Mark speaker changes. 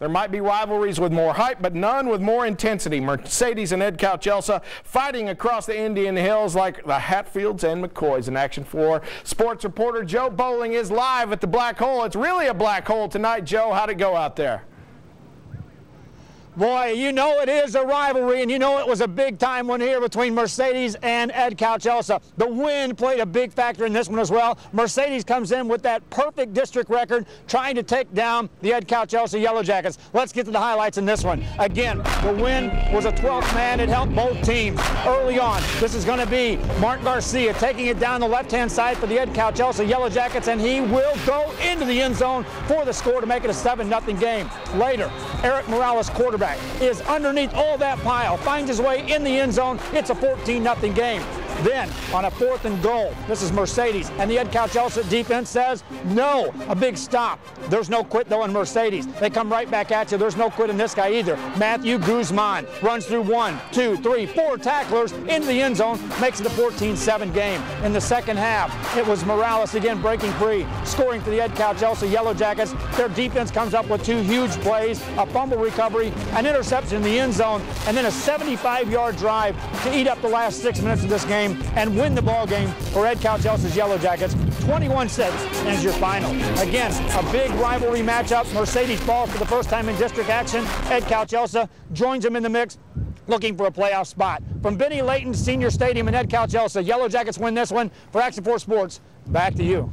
Speaker 1: There might be rivalries with more hype, but none with more intensity. Mercedes and Edcouch-Elsa fighting across the Indian Hills like the Hatfields and McCoys. In Action 4, sports reporter Joe Bowling is live at the Black Hole. It's really a black hole tonight. Joe, how'd it go out there?
Speaker 2: Boy, you know it is a rivalry, and you know it was a big time one here between Mercedes and Edcouch-Elsa. The wind played a big factor in this one as well. Mercedes comes in with that perfect district record, trying to take down the Edcouch-Elsa Yellow Jackets. Let's get to the highlights in this one. Again, the wind was a 12th man. It helped both teams early on. This is going to be Mark Garcia taking it down the left-hand side for the Edcouch-Elsa Yellow Jackets, and he will go into the end zone for the score to make it a 7-0 game. Later, Eric Morales, quarterback quarterback is underneath all that pile, finds his way in the end zone. It's a 14-0 game. Then, on a fourth and goal, this is Mercedes, and the Edcouch-Elsa defense says, no, a big stop. There's no quit, though, in Mercedes. They come right back at you. There's no quit in this guy either. Matthew Guzman runs through one, two, three, four tacklers into the end zone, makes it a 14-7 game. In the second half, it was Morales again breaking free, scoring for the Edcouch-Elsa Yellow Jackets. Their defense comes up with two huge plays, a fumble recovery, an interception in the end zone, and then a 75-yard drive to eat up the last six minutes of this game game and win the ball game for Edcouch-Elsa's Yellow Jackets. 21-6 as your final. Again, a big rivalry matchup. Mercedes falls for the first time in district action. Edcouch-Elsa joins him in the mix looking for a playoff spot. From Benny Layton Senior Stadium in Edcouch-Elsa, Yellow Jackets win this one. For Action 4 Sports, back to you.